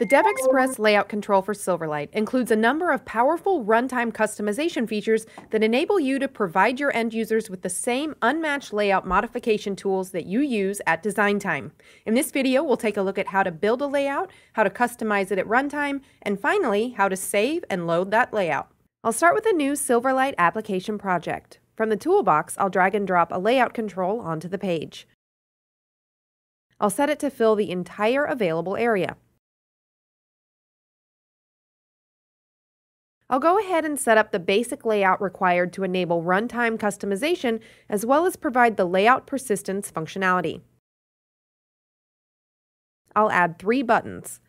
The DevExpress layout control for Silverlight includes a number of powerful runtime customization features that enable you to provide your end users with the same unmatched layout modification tools that you use at design time. In this video, we'll take a look at how to build a layout, how to customize it at runtime, and finally, how to save and load that layout. I'll start with a new Silverlight application project. From the toolbox, I'll drag and drop a layout control onto the page. I'll set it to fill the entire available area. I'll go ahead and set up the basic layout required to enable runtime customization as well as provide the layout persistence functionality. I'll add three buttons.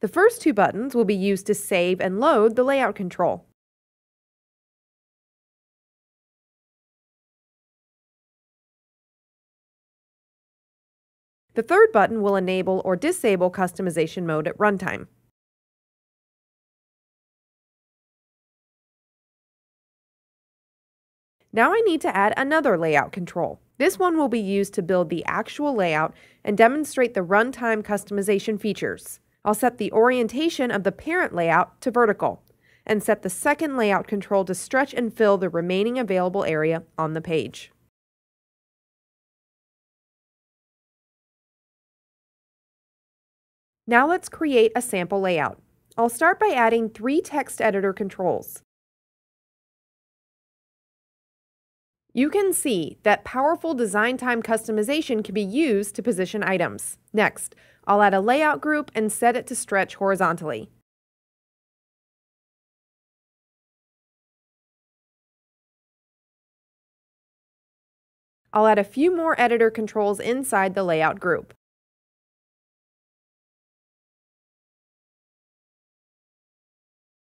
The first two buttons will be used to save and load the layout control. The third button will enable or disable customization mode at runtime. Now I need to add another layout control. This one will be used to build the actual layout and demonstrate the runtime customization features. I'll set the orientation of the parent layout to vertical and set the second layout control to stretch and fill the remaining available area on the page. Now let's create a sample layout. I'll start by adding three text editor controls. You can see that powerful design time customization can be used to position items. Next, I'll add a layout group and set it to stretch horizontally. I'll add a few more editor controls inside the layout group.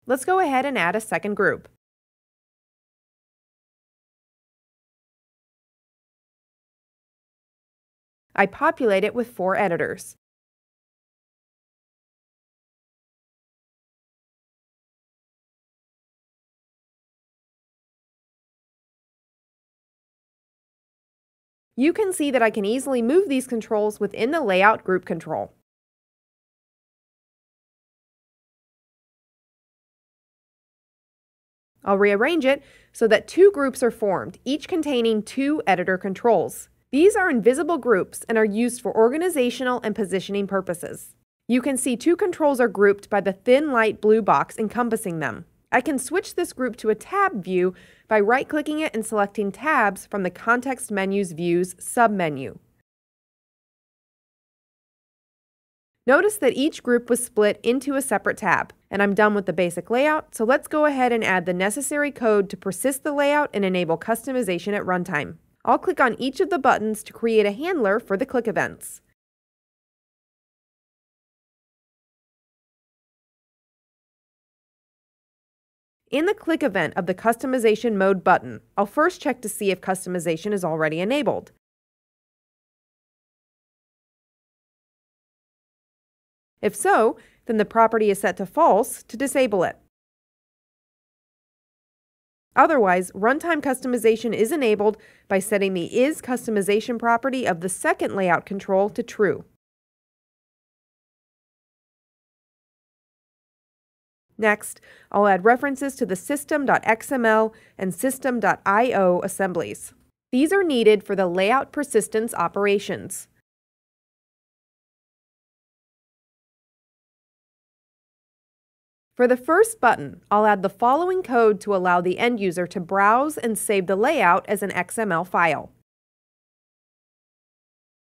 Let's go ahead and add a second group. I populate it with four editors. You can see that I can easily move these controls within the Layout Group control. I'll rearrange it so that two groups are formed, each containing two editor controls. These are invisible groups and are used for organizational and positioning purposes. You can see two controls are grouped by the thin light blue box encompassing them. I can switch this group to a tab view by right-clicking it and selecting Tabs from the Context Menu's Views submenu. Notice that each group was split into a separate tab, and I'm done with the basic layout, so let's go ahead and add the necessary code to persist the layout and enable customization at runtime. I'll click on each of the buttons to create a handler for the click events. In the click event of the Customization Mode button, I'll first check to see if customization is already enabled. If so, then the property is set to false to disable it. Otherwise, runtime customization is enabled by setting the is customization property of the second layout control to true. Next, I'll add references to the system.xml and system.io assemblies. These are needed for the layout persistence operations. For the first button, I'll add the following code to allow the end user to browse and save the layout as an XML file.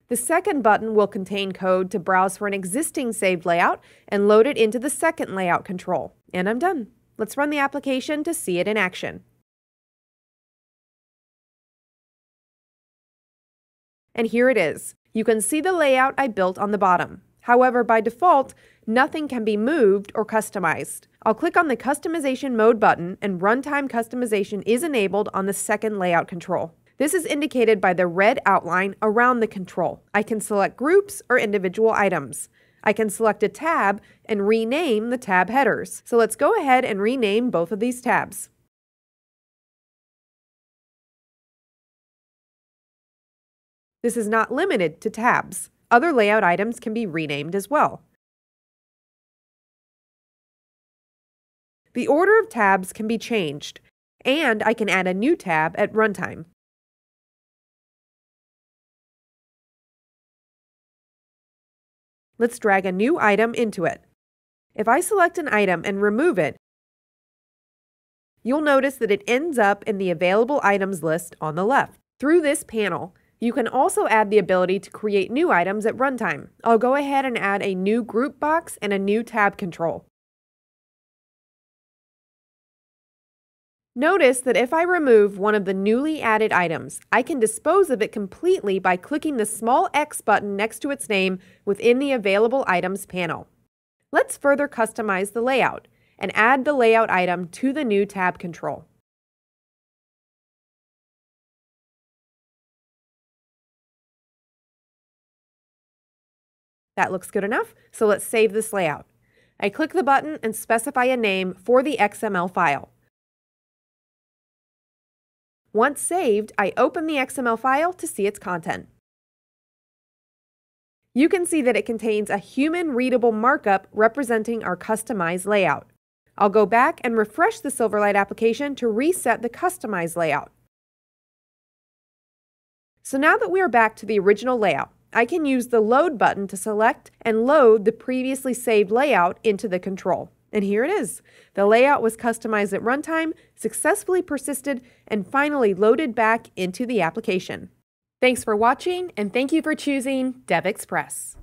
The second button will contain code to browse for an existing saved layout and load it into the second layout control. And I'm done. Let's run the application to see it in action. And here it is. You can see the layout I built on the bottom. However, by default, nothing can be moved or customized. I'll click on the Customization Mode button and Runtime Customization is enabled on the second layout control. This is indicated by the red outline around the control. I can select groups or individual items. I can select a tab and rename the tab headers. So let's go ahead and rename both of these tabs. This is not limited to tabs. Other layout items can be renamed as well. The order of tabs can be changed, and I can add a new tab at runtime. Let's drag a new item into it. If I select an item and remove it, you'll notice that it ends up in the available items list on the left. Through this panel, you can also add the ability to create new items at runtime. I'll go ahead and add a new group box and a new tab control. Notice that if I remove one of the newly added items, I can dispose of it completely by clicking the small X button next to its name within the Available Items panel. Let's further customize the layout and add the layout item to the new tab control. That looks good enough, so let's save this layout. I click the button and specify a name for the XML file. Once saved, I open the XML file to see its content. You can see that it contains a human-readable markup representing our customized layout. I'll go back and refresh the Silverlight application to reset the customized layout. So now that we are back to the original layout, I can use the Load button to select and load the previously saved layout into the control. And here it is. The layout was customized at runtime, successfully persisted, and finally loaded back into the application. Thanks for watching, and thank you for choosing DevExpress.